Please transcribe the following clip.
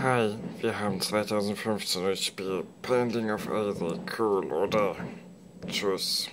Hi, wir haben 2015 das Spiel Painting of Isaac. Cool, oder? Tschüss.